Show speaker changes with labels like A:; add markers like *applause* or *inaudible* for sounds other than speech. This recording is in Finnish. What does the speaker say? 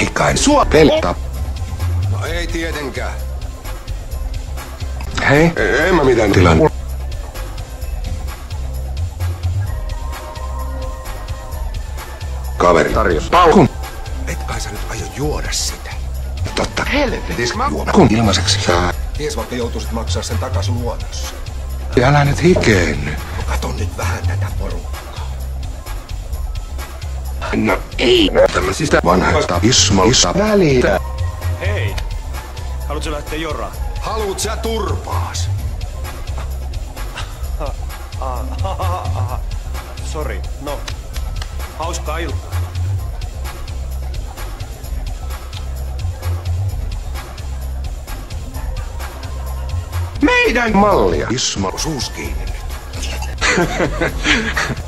A: Ei kai sua pelata.
B: No ei tietenkään.
A: Hei,
B: En mä mitään
A: tilan.
B: Kaveri.
A: Tarjous. Paukun.
B: Et kai sä nyt aio juoda sitä.
A: Totta helvetis mä. Kun ilmaiseksi saa.
B: Ties vaikka joutuisit maksaa sen takas luotossa.
A: Älä nyt hikeenny. No ei. Tämmöisistä vanhasta ismoista välitä.
C: Hei! Haluatko lähteä joraan?
B: Haluut sä turpaas? *laughs*
C: Sori. No. Hauskaa iltaa.
A: Meidän mallia. Ismo.
B: Suus kiinni nyt. *laughs*